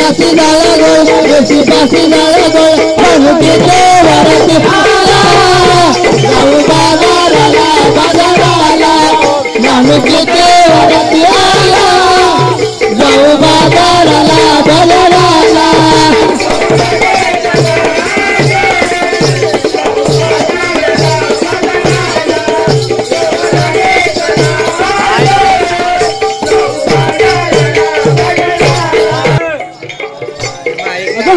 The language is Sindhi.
passe dans la gueule, et tu passes dans la